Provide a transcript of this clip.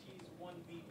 G's 1B